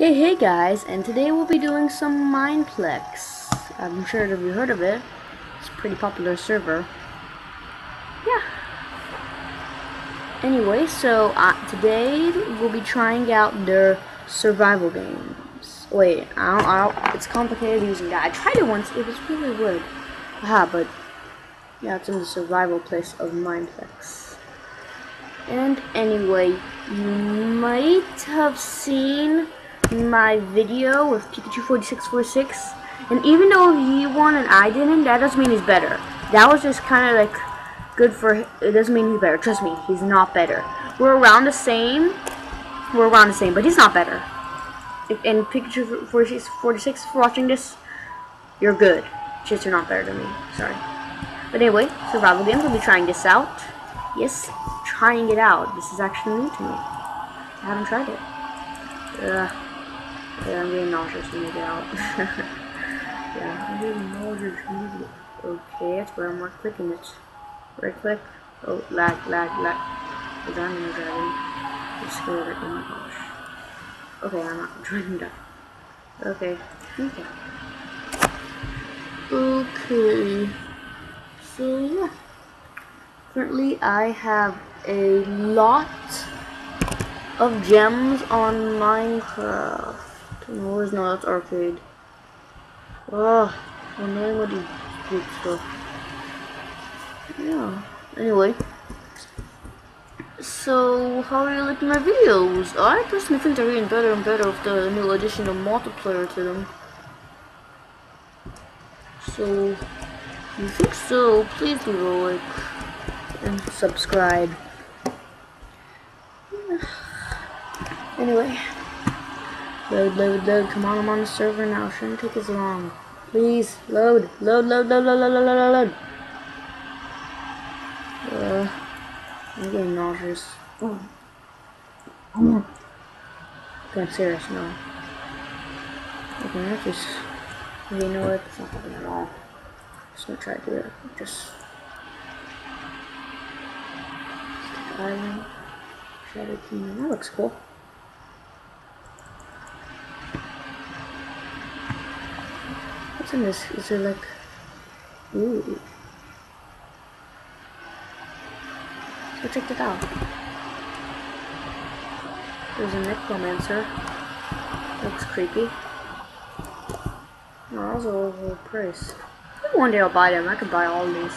Okay, hey guys, and today we'll be doing some Mineplex. I'm sure that you heard of it. It's a pretty popular server. Yeah. Anyway, so uh, today we'll be trying out their survival games. Wait, I don't, I don't, it's complicated using that. I tried it once, it was really good. Aha, but yeah, it's in the survival place of Mineplex. And anyway, you might have seen my video with Pikachu4646. And even though he won and I didn't, that doesn't mean he's better. That was just kind of like good for, it doesn't mean he's better. Trust me, he's not better. We're around the same, we're around the same, but he's not better. And Pikachu46 for watching this, you're good. Just you're not better than me. Sorry. But anyway, survival games, we'll be trying this out. Yes, trying it out. This is actually new to me. I haven't tried it. Ugh. Yeah, I'm getting nauseous when you get out. yeah, I'm getting nauseous when Okay, that's where I'm right clicking it. Right click. Oh, lag, lag, lag. I'm gonna drive in. I'm scared. Oh my gosh. Okay, I'm not gonna die. Okay. Okay. Okay. So, yeah. Currently, I have a lot of gems on Minecraft. No, it's not. Arcade. Oh, I'm with these good stuff. Yeah. Anyway. So, how are you liking my videos? I personally think they're getting better and better with the new addition of multiplayer to them. So, if you think so, please leave a like and subscribe. Anyway. Load, load, load. Come on, I'm on the server now. Shouldn't take as long. Please, load. Load, load, load, load, load, load, load, load. Uh, I'm getting nauseous. Oh. I'm serious, no. Okay, that's just... You know what? It's not happening at all. Just gonna try to do it. Just... Island. Shadow Kingdom. That looks cool. What's in this? Is it like... Ooh. So check it out. There's a necromancer. Looks creepy. Those are overpriced. One day I'll buy them. I could buy all these.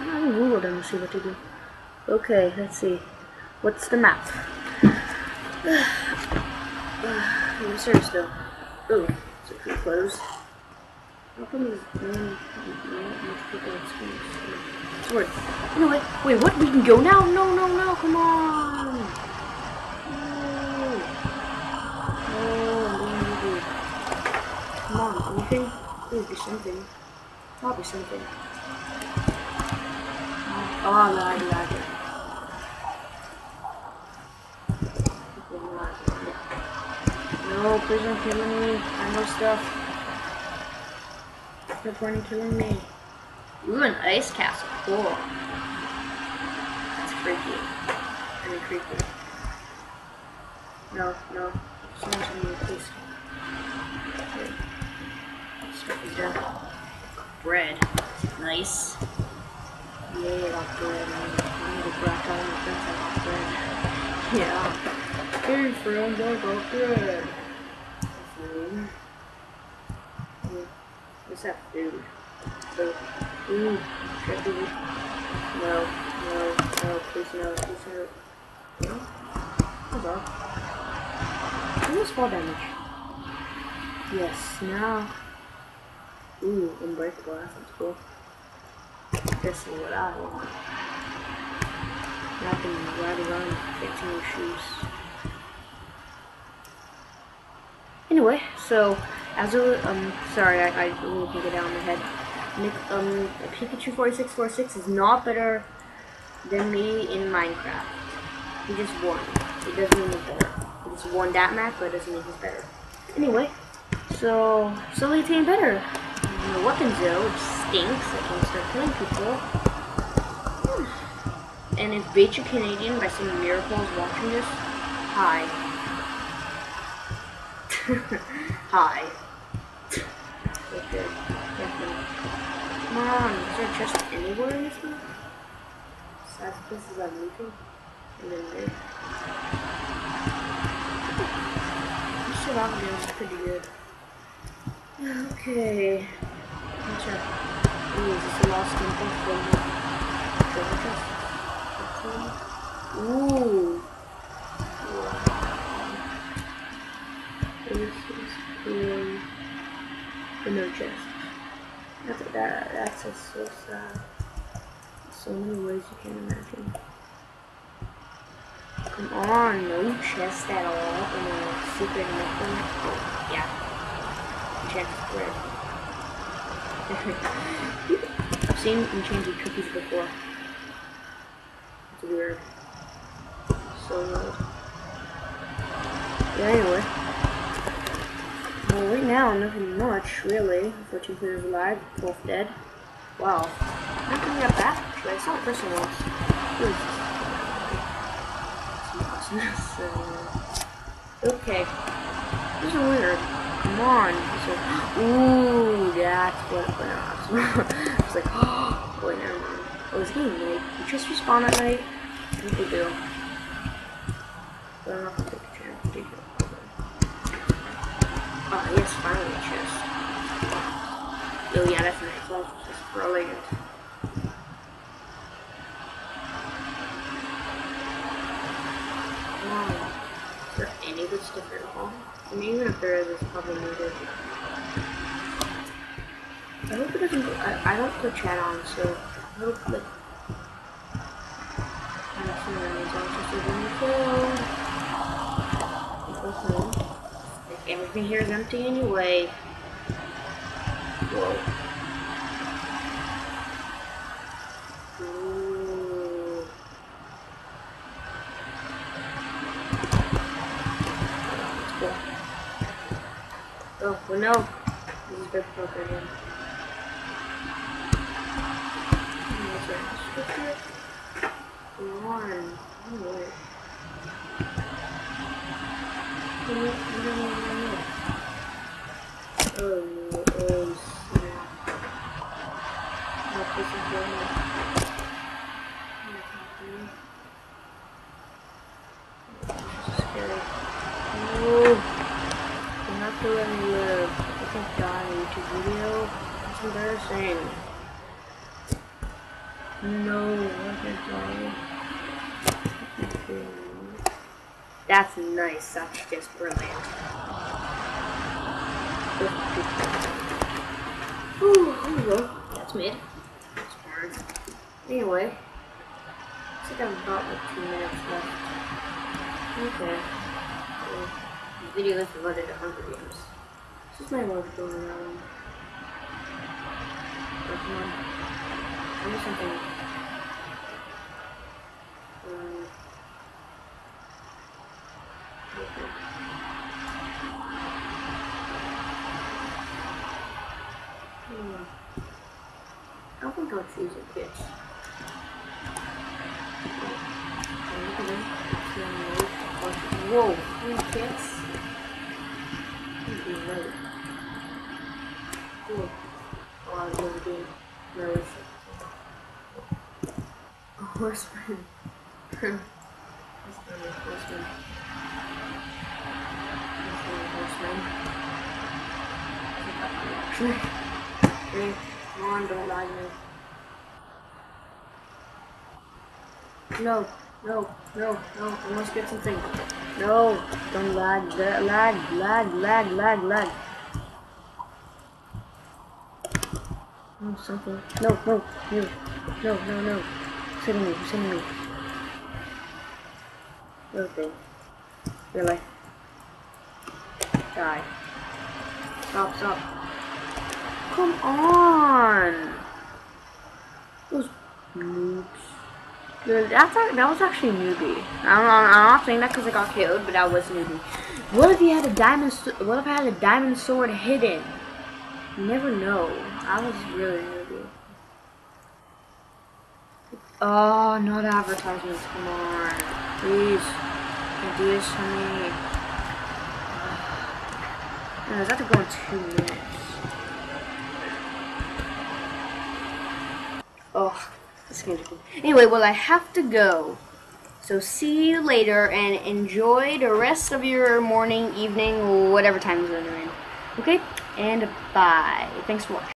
I haven't googled them and see what they do. Okay, let's see. What's the map? I'm serious though. Ooh. Is it closed? How come there's experience Sorry. Anyway, wait, what? We can go now? No, no, no, come on! No. Oh, no, Come on, anything? Please be something. Probably something. Oh, lag, lag. No, please don't kill me. I know stuff. No point in killing me. Ooh, an ice castle. Cool. That's freaky. I creepy. No, no. Someone's gonna be please. Okay. Stuff is done. Bread. Nice. Yeah, I got bread. I'm gonna crack all my friends I got bread. Yeah. Hey friends, I got bread. Food. That food? Food. Ooh, get food. No, no, no, please no, please no. No? Hold on. Where's fall damage? Yes, now. Ooh, unbreakable, that sounds cool. This is what I want. I can ride around fixing your shoes. Anyway, so as a um, sorry, I, I can't get down my head. Nick, um, Pikachu 4646 is not better than me in Minecraft. He just won. It doesn't mean he's better. He just won that match, but it doesn't mean he's better. Anyway, so slowly getting better. The weapons though, which stinks. I can start killing people. And if Bait Canadian by some miracle is watching this, hi. Hi. Is there a chest anywhere in this one? Besides places I'm leaving? And then there. This survival game is pretty good. Okay. Watch out. Ooh, is this a lost temple from treasure chest? Ooh. Wow. This is cool. No chest. That's that. That's just so sad. So many ways you can imagine. Come on, no chest at all in a secret nothing. Oh, yeah. Chest spread. I've seen enchanted cookies before. It's weird. So weird. Yeah, anyway. Well, right now, nothing much, really. 14 players alive, 12 dead. Wow. Can we get back? Actually, I saw a person once. Hmm. so, okay. This is weird. Come on. So, ooh, that's what went off. I was like, oh, wait, never mind. Oh, it's getting late. You just respawn at night? I think they do. But I'm not gonna take yes, finally a chest. Oh, yeah, that's nice. That's just brilliant. Wow. Is there any good stuff at all? I mean, even if there is, it's probably needed. I hope it doesn't I, I don't put chat on, so I hope that I don't see enemies. I'll just leave them oh, kill. Go home. Like, everything here is empty anyway. Whoa. Ooh. Let's go. Oh, well, no. This is big poker again. Come on. Oh. No, That's nice. That's just brilliant. That's mid. That's hard. Anyway, looks like I have about like two minutes left. Okay. The video is devoted to Hunger Games. This is my wife going around. Come on. Give me something. Um, okay. Hmm. Don't think a pitch. Whoa, three kits? Right. Cool. Oh, I was really being nervous. A horseman. horseman, horseman. Horseman, horseman. Okay, come on, don't lie to me. No, no, no, no, I must get something. No, don't lag, lag, lag, lag, lag, lag. No, something. No, no, no, no, no, no. Hitting me? Hitting me? Okay. Really? Die. Stop, stop. Come on! Those noobs. That's a, that was actually newbie. I'm not, I'm not saying that because I got killed, but that was newbie. What if he had a diamond? What if I had a diamond sword hidden? You never know. I was really newbie. Oh, not advertisements. Come on, please. Can do this for me. I have to go in two minutes. Oh, Anyway, well, I have to go. So see you later and enjoy the rest of your morning, evening, whatever time zone you're in. Okay? And bye. Thanks for watching.